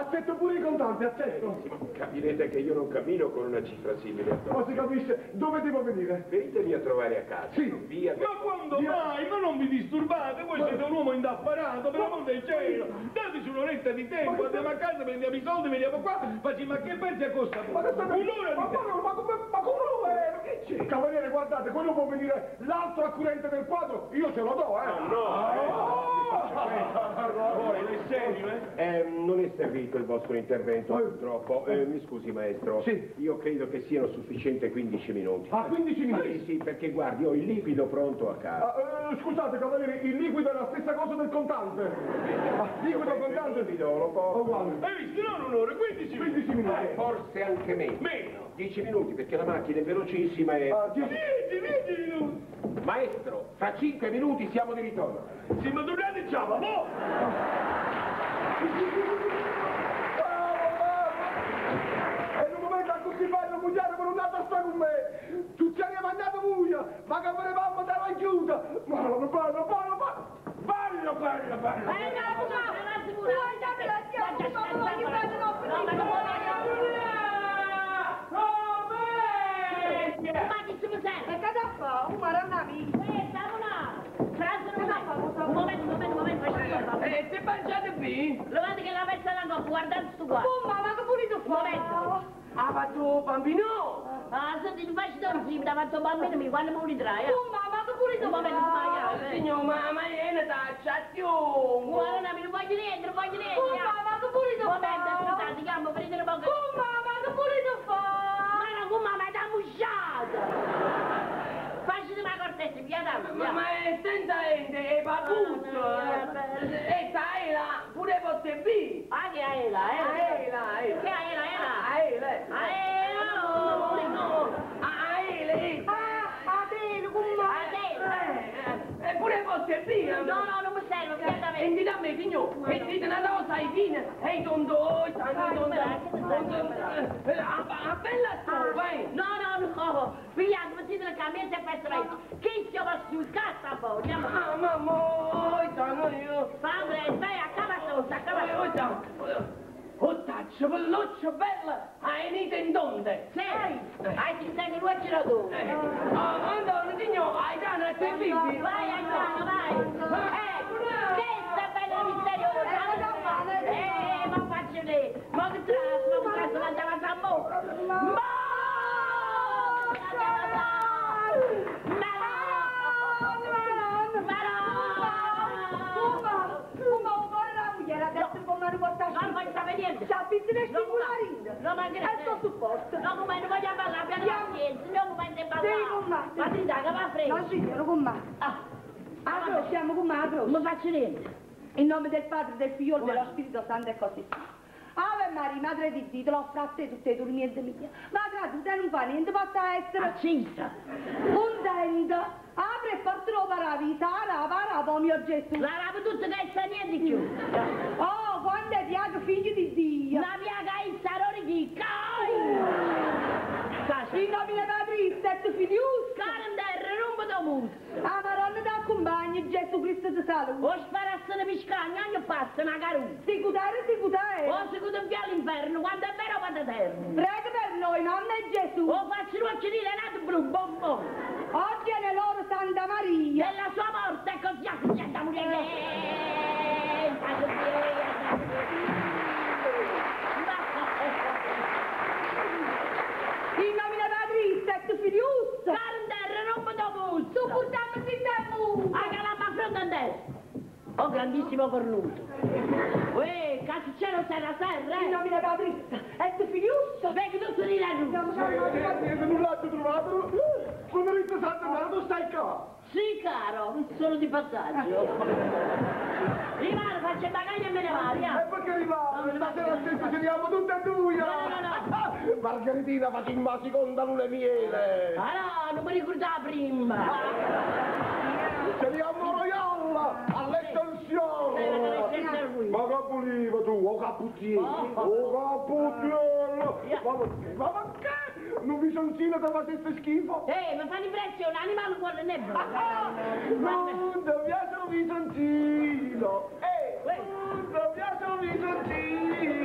accetto pure i contanti, accetto. Sì, ma capirete che io non cammino con una cifra simile a Ma si capisce, dove devo venire? Venitemi a trovare a casa. Sì. Via. Ma quando Via. mai? Ma non vi disturbate, voi siete un uomo indaffarato, per l'amor del cielo! Dateci un'oretta di tempo, andiamo a casa, prendiamo i soldi, veniamo qua, facci, ma che pensi costa? Ma Un'ora ma, di tempo! ma, ma, come, ma come è? Ma che c'è? Cavaliere, guardate, quello può venire l'altro accurrente del quadro, io ce lo do, eh! Poi, è serio, eh? Eh, non è servito il vostro intervento, purtroppo. Eh, mi scusi, maestro. Sì. Io credo che siano sufficienti 15 minuti. A 15 Sì, minuti. sì, perché guardi, ho il liquido pronto a casa. Ah, eh, scusate, cavaliere, il liquido è la stessa cosa del contante. Ah, liquido contante? liquido, lo posso. Uguale. Hai visto? Non un'ora, 15 minuti! 15 minuti. Eh, forse anche meno. Meno! 10 minuti, perché la macchina è velocissima e... Ah, dieci- 10, 10 minuti! Maestro, fra 5 minuti siamo di ritorno. Sì, ma tornate già, ma mo! E in un momento a così bello mugliare per un altro sta con me. Tutti abbiamo mandato buia, ma che volevamo dare chiusa. Ma non parlo, parlo, parlo. Parlo, parlo, parlo. Eh, no, no, ragazzi, pure. Guardate la schiaffa, faccio un po'. E ti mangiate qui? Guardate che la la coppa, guardate sto qua. Oh, mamma, che pulito momento. Ha fatto bambino? Ah, senti, tu facci da un mi ha fatto bambino, mi quando mi ritrae. Oh, mamma, che pulito sbagliato. eh. Signor, mamma, è una taccia, Guarda, non voglio non voglio niente. Facci una cortezza, via da Ma è senza ente, è papuzzo. E sai là, pure posso B. Ah, che è là, eh? Aela, aela. Che è è là? Aela. Eh, no, no. Aela. Ah, bene, come E pure posso B. No, no, non mi serve, via da me. dite a me, signor, e dite una cosa ai fine, e i tondo, tondo, a bella tua, vai. No, no, no. Pigliate, ma siete la camisa e perso lei. Chi si va sul cazzo? Andiamo. Ah, mamma, oi, tanto io. Padre, vai a cavatosa, a cavatosa. oi, Oh, taccio, velluccio, bella, hai unito in donde? Sì, hai ti stai due ce lo do. Ah, madonna, signor, hai dato a te? Vai, Antonio, vai. Sapere niente. No, ma che Ecco supporto. No, come non voglio parlare, abbiamo pazienza, no, come non parlare. Sì, con me. Ma ti dai, che va a No, freddo. signore, con me. Ah, Agro, siamo con me, non faccio niente. In nome del Padre, del Figlio e dello Spirito Santo e così. Ave Maria, Madre di Dio, te l'ho fratte tutte le dormienti mie. Madre, tu te non fa niente, possa essere Accisa. contenta. Apre e porterò per la vita, ara, para, oh mio Gesù. La lavo tutto che ti saluta. O sparasse una piscagna, ogni passa una caruta. Sicutare, sicutare. O si chiude via all'inferno, quando è vero, quando è eterno. Prega per noi, nonna e Gesù. O faccio un occhio di lenato blu, bom bom. Oggi è loro Santa Maria. Della sua morte è così accusata morire. In nome del Padre, e tu figlius. Caro terra, non mi do muso. Tu portami fin da mu. A calama fronte a destra. Oh, grandissimo cornuto. Uè, cazzo c'è lo serra serra, In eh? nome del Padre, e tu figlius. Vedi tutto di là giù. Niente, null'altro trovato. Pomerito Santo Nato, stai qua. Sì, caro, sono di passaggio. Rimane, faccio i bagagli e me ne vado, E via. perché arrivare? Stasera stessa ceniamo tutte e due. No, no, no, Margaritina, facciamo una seconda luna e miele. Ah no, non mi ricordavo prima. Ceniamo Royal, all'estensione. Ma che puliva tu, o cappuccino, o cappucciello. Ma, ma, ma che? Non vi sono sino che facesse schifo? Eh, mi fanno impressione, animale vuole nebbia. Non dobbiamo visoncino. Eh, non dobbiamo visoncino.